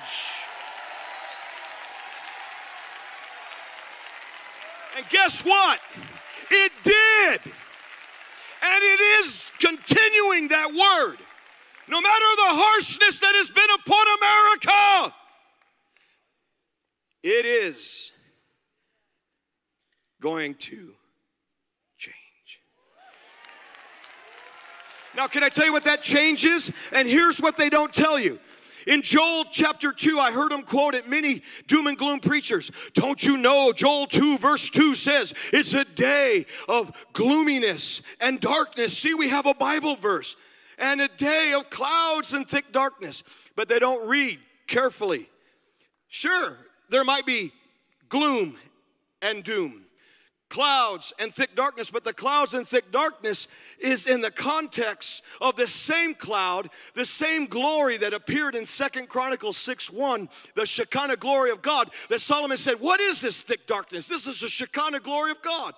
And guess what? It did. And it is continuing that word. No matter the harshness that has been upon America, it is going to change. Now, can I tell you what that change is? And here's what they don't tell you in Joel chapter 2, I heard him quote it many doom and gloom preachers. Don't you know, Joel 2, verse 2 says, it's a day of gloominess and darkness. See, we have a Bible verse. And a day of clouds and thick darkness. But they don't read carefully. Sure, there might be gloom and doom clouds and thick darkness, but the clouds and thick darkness is in the context of the same cloud, the same glory that appeared in Second Chronicles 6 1, the Shekinah glory of God, that Solomon said, What is this thick darkness? This is the Shekinah glory of God.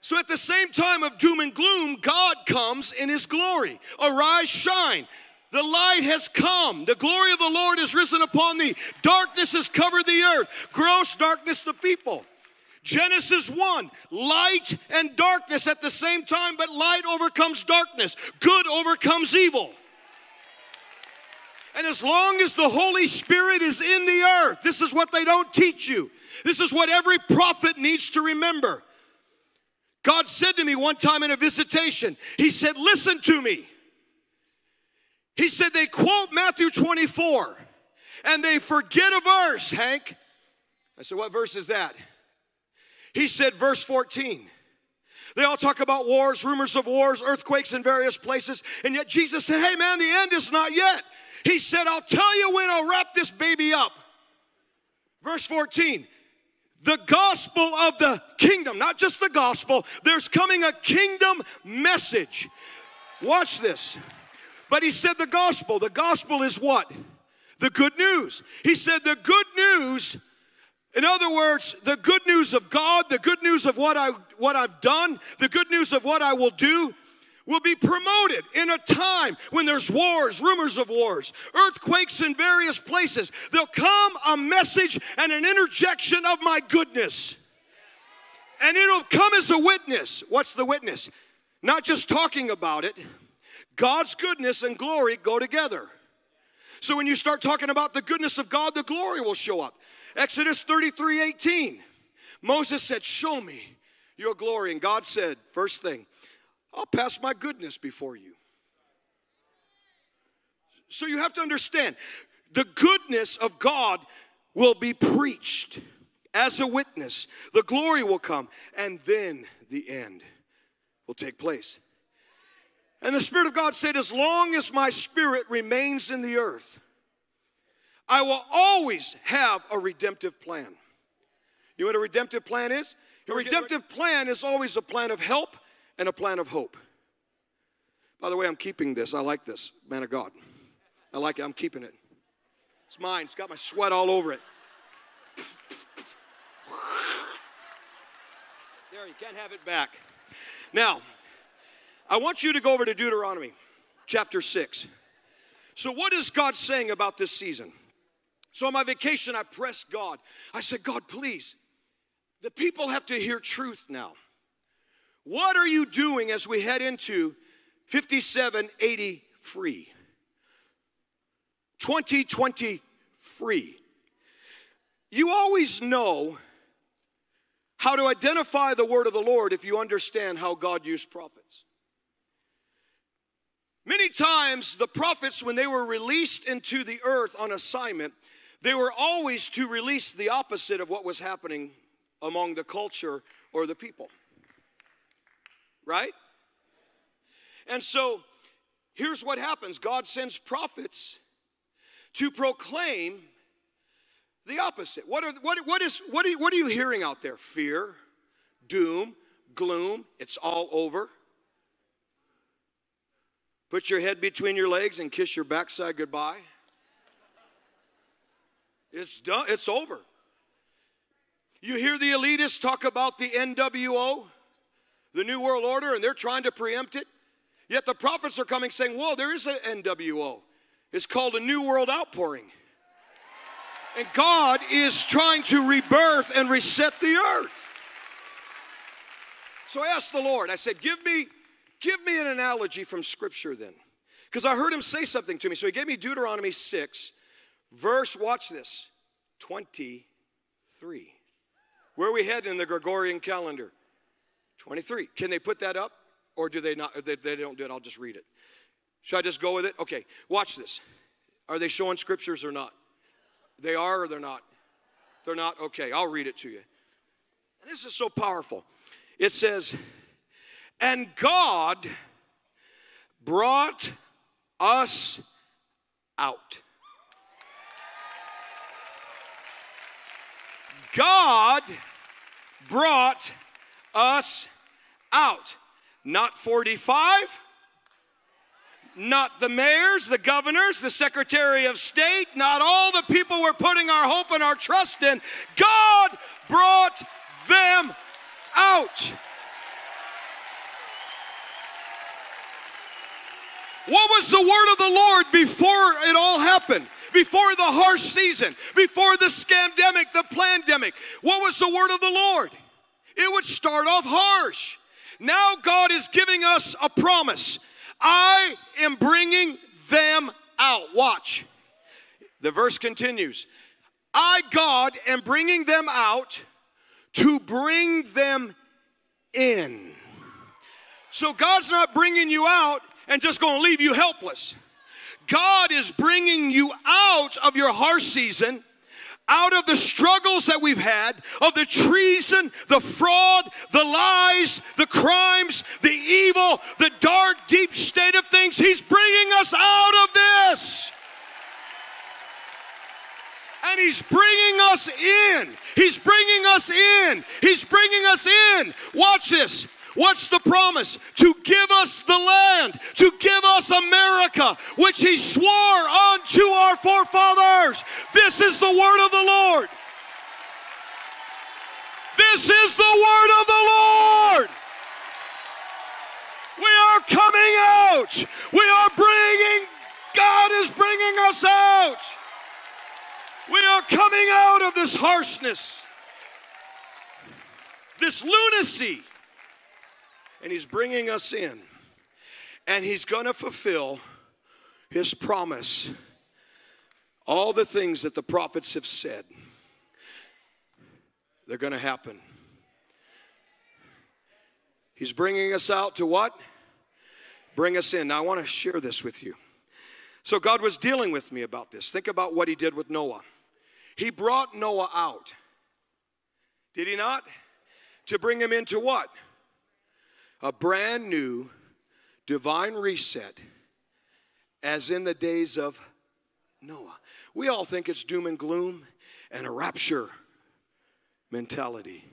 So at the same time of doom and gloom, God comes in his glory. Arise, shine. The light has come. The glory of the Lord is risen upon thee. Darkness has covered the earth. Gross darkness the people. Genesis 1, light and darkness at the same time, but light overcomes darkness. Good overcomes evil. And as long as the Holy Spirit is in the earth, this is what they don't teach you. This is what every prophet needs to remember. God said to me one time in a visitation, He said, Listen to me. He said, They quote Matthew 24 and they forget a verse, Hank. I said, What verse is that? He said, verse 14. They all talk about wars, rumors of wars, earthquakes in various places, and yet Jesus said, Hey man, the end is not yet. He said, I'll tell you when I'll wrap this baby up. Verse 14 the gospel of the kingdom, not just the gospel, there's coming a kingdom message. Watch this. But he said the gospel. The gospel is what? The good news. He said the good news, in other words, the good news of God, the good news of what, I, what I've done, the good news of what I will do, will be promoted in a time when there's wars, rumors of wars, earthquakes in various places. There'll come a message and an interjection of my goodness. And it'll come as a witness. What's the witness? Not just talking about it. God's goodness and glory go together. So when you start talking about the goodness of God, the glory will show up. Exodus 33 18. Moses said, Show me your glory. And God said, First thing, I'll pass my goodness before you. So you have to understand the goodness of God will be preached as a witness. The glory will come, and then the end will take place. And the Spirit of God said, As long as my spirit remains in the earth, I will always have a redemptive plan. You know what a redemptive plan is? A redemptive plan is always a plan of help and a plan of hope. By the way, I'm keeping this. I like this, man of God. I like it. I'm keeping it. It's mine. It's got my sweat all over it. There, you can't have it back. Now, I want you to go over to Deuteronomy chapter 6. So, what is God saying about this season? So, on my vacation, I pressed God. I said, God, please, the people have to hear truth now. What are you doing as we head into 5780 free? 2020 free. You always know how to identify the word of the Lord if you understand how God used prophets. Many times, the prophets, when they were released into the earth on assignment, they were always to release the opposite of what was happening among the culture or the people right? And so here's what happens God sends prophets to proclaim the opposite. What are, what, what, is, what, are what are you hearing out there? Fear, doom, gloom, it's all over. Put your head between your legs and kiss your backside goodbye. It's done, it's over. You hear the elitists talk about the NWO the New World Order and they're trying to preempt it. Yet the prophets are coming saying, Whoa, there is an NWO. It's called a New World Outpouring. And God is trying to rebirth and reset the earth. So I asked the Lord, I said, Give me, give me an analogy from Scripture then. Because I heard him say something to me. So he gave me Deuteronomy 6, verse, watch this, 23. Where are we heading in the Gregorian calendar? 23. Can they put that up? Or do they not? They, they don't do it, I'll just read it. Should I just go with it? Okay, watch this. Are they showing scriptures or not? They are or they're not? They're not? Okay, I'll read it to you. This is so powerful. It says, And God brought us out. God brought us out. Not 45, not the mayors, the governors, the secretary of state, not all the people we're putting our hope and our trust in. God brought them out. What was the word of the Lord before it all happened? Before the harsh season, before the scandemic, the pandemic? What was the word of the Lord? It would start off harsh. Now God is giving us a promise. I am bringing them out. Watch. The verse continues. I, God, am bringing them out to bring them in. So God's not bringing you out and just going to leave you helpless. God is bringing you out of your harsh season out of the struggles that we've had, of the treason, the fraud, the lies, the crimes, the evil, the dark, deep state of things. He's bringing us out of this. And He's bringing us in. He's bringing us in. He's bringing us in. Watch this. What's the promise? To give us the land, to give us America, which He swore unto our forefathers. This is the word of the Lord. This is the word of the Lord. We are coming out. We are bringing, God is bringing us out. We are coming out of this harshness, this lunacy, and He's bringing us in. And He's going to fulfill His promise. All the things that the prophets have said, they're going to happen. He's bringing us out to what? Bring us in. Now, I want to share this with you. So, God was dealing with me about this. Think about what He did with Noah. He brought Noah out. Did He not? To bring him into what? A brand new divine reset, as in the days of Noah. We all think it's doom and gloom and a rapture mentality.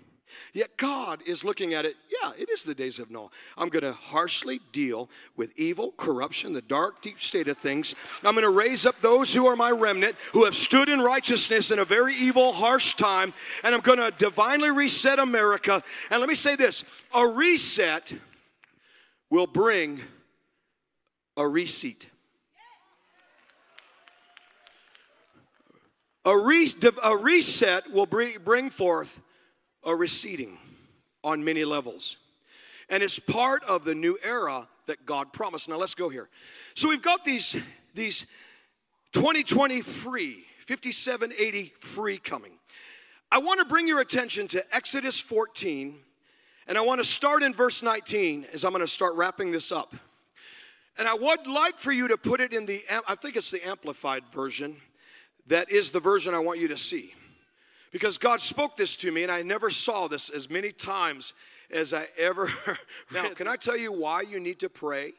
Yet God is looking at it, yeah, it is the days of Noah. I'm going to harshly deal with evil, corruption, the dark, deep state of things. I'm going to raise up those who are my remnant, who have stood in righteousness in a very evil, harsh time, and I'm going to divinely reset America. And let me say this a reset will bring a receipt. A, re- a reset will bring forth a receding on many levels. And it's part of the new era that God promised. Now let's go here. So we've got these, these 2020 free, 5780 free coming. I want to bring your attention to Exodus 14, and I want to start in verse 19 as I'm going to start wrapping this up. And I would like for you to put it in the, I think it's the amplified version. That is the version I want you to see. Because God spoke this to me, and I never saw this as many times as I ever. (laughs) (laughs) now, can I tell you why you need to pray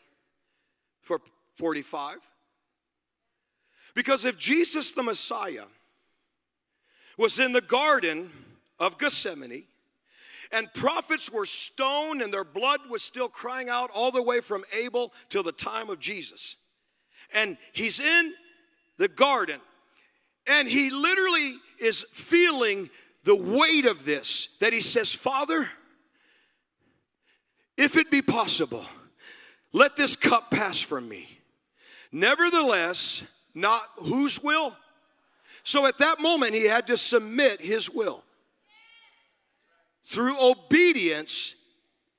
for 45? Because if Jesus the Messiah was in the garden of Gethsemane, and prophets were stoned, and their blood was still crying out all the way from Abel till the time of Jesus. And he's in the garden, and he literally is feeling the weight of this that he says, Father, if it be possible, let this cup pass from me. Nevertheless, not whose will? So at that moment, he had to submit his will. Through obedience,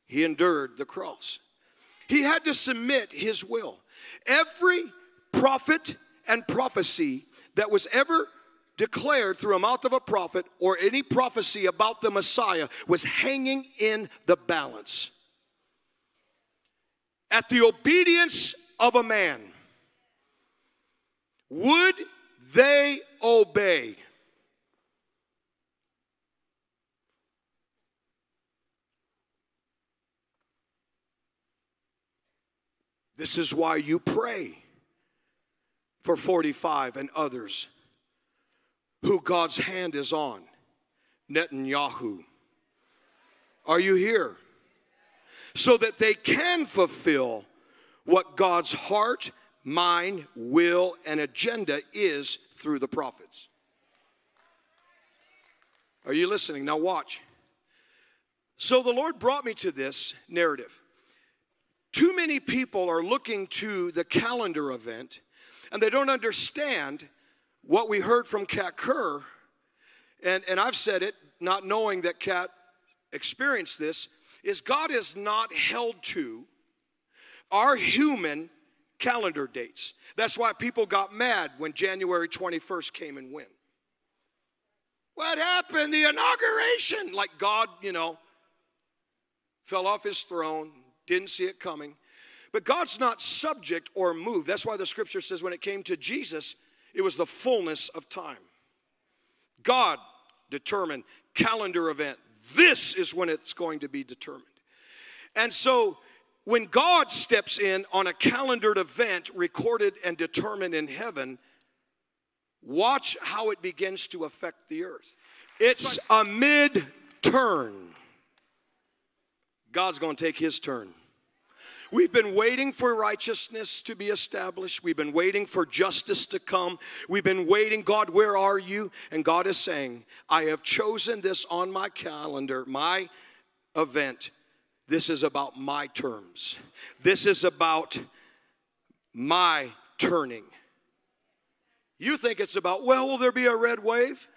he endured the cross. He had to submit his will. Every prophet and prophecy that was ever declared through a mouth of a prophet or any prophecy about the Messiah was hanging in the balance. At the obedience of a man, would they obey? This is why you pray for 45 and others who God's hand is on Netanyahu. Are you here? So that they can fulfill what God's heart, mind, will, and agenda is through the prophets. Are you listening? Now, watch. So, the Lord brought me to this narrative. Too many people are looking to the calendar event and they don't understand what we heard from Kat Kerr, and, and I've said it, not knowing that Kat experienced this, is God is not held to our human calendar dates. That's why people got mad when January 21st came and went. What happened? The inauguration. Like God, you know, fell off his throne, didn't see it coming. But God's not subject or moved. That's why the scripture says when it came to Jesus, it was the fullness of time. God determined calendar event. This is when it's going to be determined. And so when God steps in on a calendared event recorded and determined in heaven, watch how it begins to affect the earth. It's a mid turn. God's going to take his turn. We've been waiting for righteousness to be established. We've been waiting for justice to come. We've been waiting, God, where are you? And God is saying, I have chosen this on my calendar, my event. This is about my terms. This is about my turning. You think it's about, well, will there be a red wave?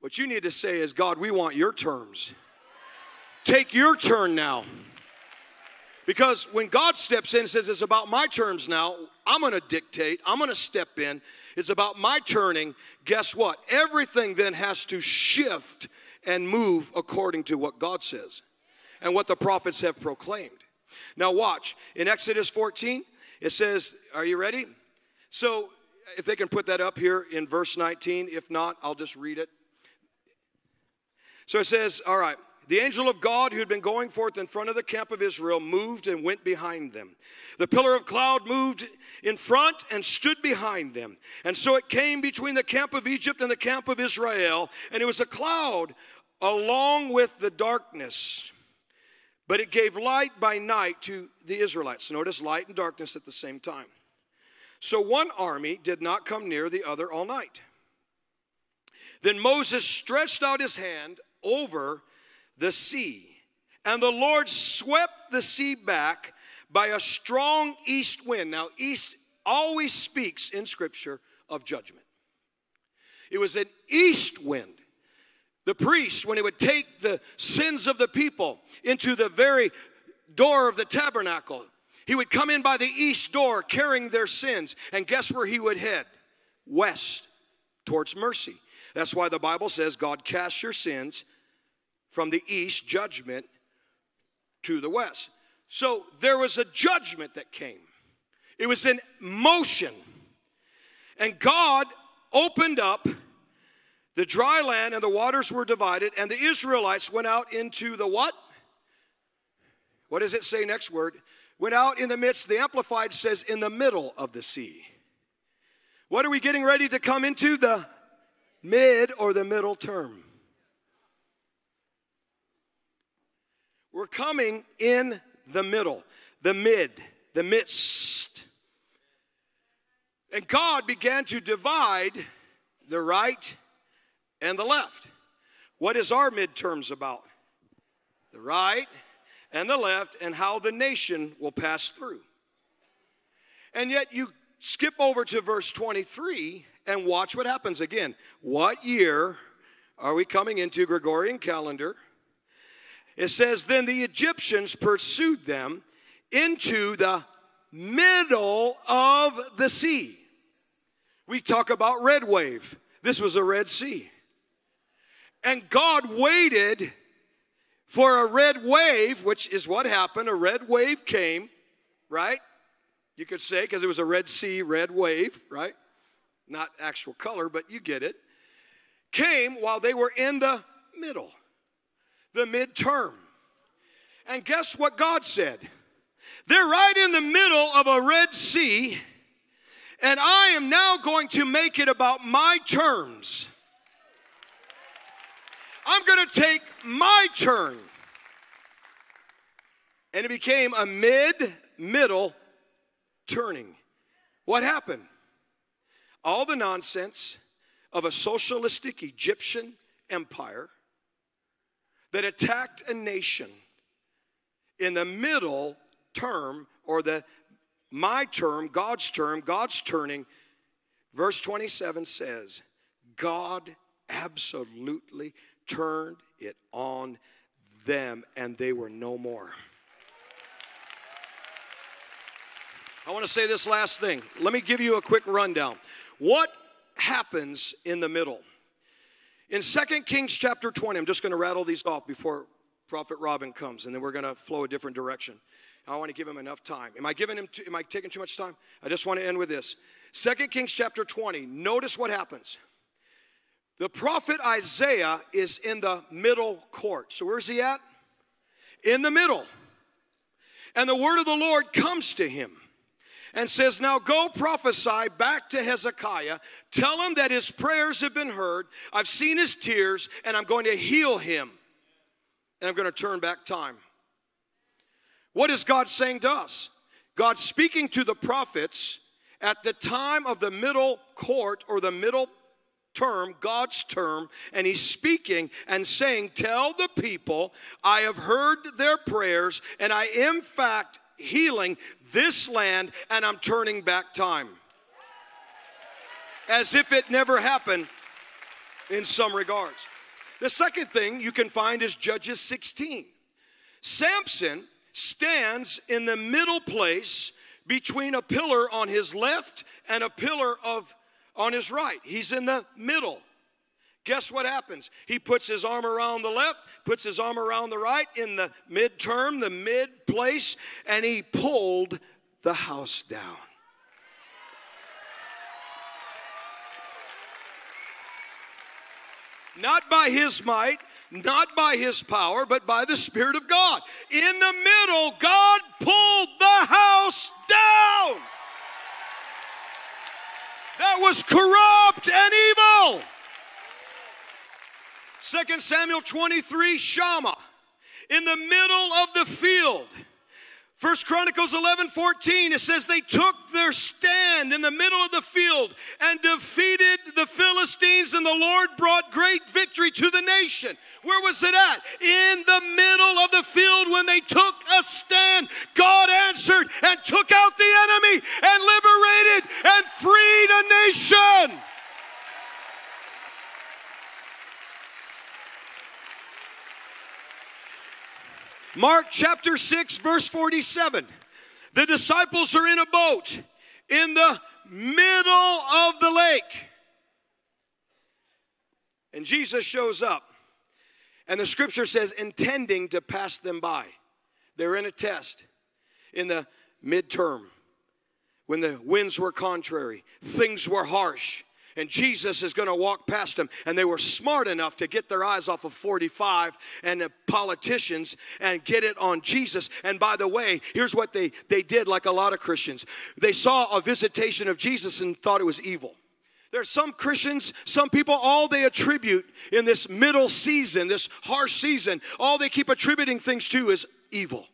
What you need to say is, God, we want your terms. Take your turn now. Because when God steps in and says, It's about my terms now, I'm gonna dictate, I'm gonna step in, it's about my turning, guess what? Everything then has to shift and move according to what God says and what the prophets have proclaimed. Now, watch. In Exodus 14, it says, Are you ready? So, if they can put that up here in verse 19, if not, I'll just read it. So it says, All right. The angel of God, who had been going forth in front of the camp of Israel, moved and went behind them. The pillar of cloud moved in front and stood behind them. And so it came between the camp of Egypt and the camp of Israel, and it was a cloud along with the darkness. But it gave light by night to the Israelites. Notice light and darkness at the same time. So one army did not come near the other all night. Then Moses stretched out his hand over the sea. And the Lord swept the sea back by a strong east wind. Now, east always speaks in Scripture of judgment. It was an east wind. The priest, when he would take the sins of the people into the very door of the tabernacle, he would come in by the east door carrying their sins. And guess where he would head? West, towards mercy. That's why the Bible says God casts your sins from the east, judgment, to the west. So there was a judgment that came, it was in motion. And God opened up the dry land and the waters were divided, and the Israelites went out into the what? What does it say next word? Went out in the midst, the Amplified says, in the middle of the sea. What are we getting ready to come into? The mid or the middle term. We're coming in the middle, the mid, the midst. And God began to divide the right and the left. What is our midterms about? The right and the left, and how the nation will pass through. And yet you skip over to verse 23 and watch what happens again. What year are we coming into Gregorian calendar? It says, Then the Egyptians pursued them into the middle of the sea. We talk about red wave. This was a Red Sea. And God waited for a red wave, which is what happened. A red wave came, right? You could say, because it was a Red Sea red wave, right? Not actual color, but you get it. Came while they were in the middle the midterm. And guess what God said? They're right in the middle of a Red Sea, and I am now going to make it about my terms. I'm going to take my turn. And it became a mid middle turning. What happened? All the nonsense of a socialistic Egyptian empire that attacked a nation in the middle term or the my term, God's term, God's turning, verse 27 says, God absolutely turned it on them and they were no more. I want to say this last thing. Let me give you a quick rundown. What happens in the middle? In 2 Kings chapter 20, I'm just going to rattle these off before Prophet Robin comes, and then we're going to flow a different direction. I want to give him enough time. Am I giving him? Too, am I taking too much time? I just want to end with this. 2 Kings chapter 20. Notice what happens. The prophet Isaiah is in the middle court. So where's he at? In the middle. And the word of the Lord comes to him. And says, Now go prophesy back to Hezekiah. Tell him that his prayers have been heard. I've seen his tears, and I'm going to heal him. And I'm going to turn back time. What is God saying to us? God's speaking to the prophets at the time of the middle court or the middle term, God's term, and he's speaking and saying, Tell the people, I have heard their prayers, and I in fact, healing this land, and I'm turning back time. As if it never happened in some regards. The second thing you can find is Judges 16. Samson stands in the middle place between a pillar on his left and a pillar of on his right. He's in the middle. Guess what happens? He puts his arm around the left, puts his arm around the right in the midterm, the mid place, and he pulled the house down. Not by his might, not by his power, but by the Spirit of God. In the middle, God pulled the house down. That was corrupt and evil. 2 Samuel 23, Shammah, in the middle of the field. First Chronicles 11 14, it says they took their stand in the middle of the field and defeated the Philistines, and the Lord brought great victory to the nation. Where was it at? In the middle of the field when they took a stand. God answered and took out the enemy and liberated and freed a nation. Mark chapter 6, verse 47. The disciples are in a boat in the middle of the lake. And Jesus shows up. And the scripture says, intending to pass them by. They're in a test in the midterm when the winds were contrary, things were harsh and Jesus is going to walk past them. And they were smart enough to get their eyes off of 45 and the politicians and get it on Jesus. And by the way, here's what they, they did, like a lot of Christians they saw a visitation of Jesus and thought it was evil. There's some Christians, some people, all they attribute in this middle season, this harsh season, all they keep attributing things to is evil.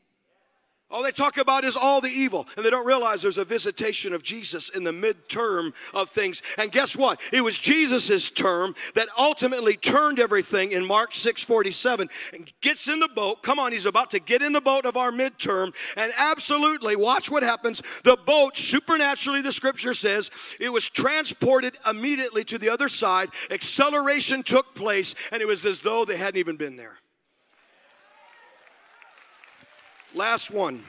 All they talk about is all the evil, and they don't realize there's a visitation of Jesus in the midterm of things. And guess what? It was Jesus' term that ultimately turned everything in Mark 6 47 and gets in the boat. Come on, he's about to get in the boat of our midterm, and absolutely, watch what happens. The boat, supernaturally, the scripture says, it was transported immediately to the other side. Acceleration took place, and it was as though they hadn't even been there. Last one. Let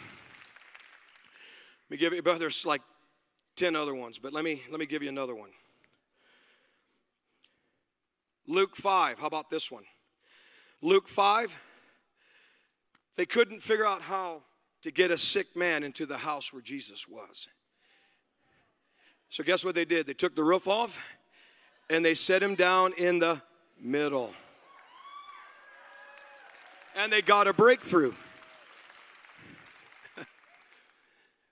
me give you, but there's like 10 other ones, but let me, let me give you another one. Luke 5, how about this one? Luke 5, they couldn't figure out how to get a sick man into the house where Jesus was. So, guess what they did? They took the roof off and they set him down in the middle. And they got a breakthrough.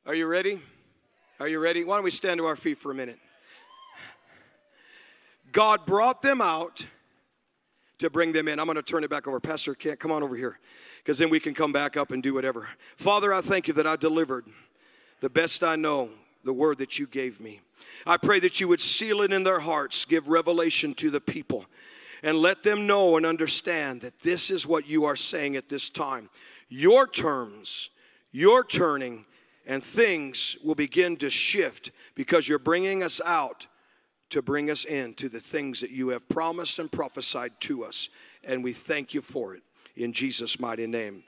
Are you ready? Are you ready? Why don't we stand to our feet for a minute? God brought them out to bring them in. I'm going to turn it back over. Pastor Kent come on over here because then we can come back up and do whatever. Father, I thank you that I delivered the best I know, the word that you gave me. I pray that you would seal it in their hearts, give revelation to the people, and let them know and understand that this is what you are saying at this time. Your terms, your turning, and things will begin to shift because you're bringing us out to bring us into the things that you have promised and prophesied to us. And we thank you for it in Jesus' mighty name.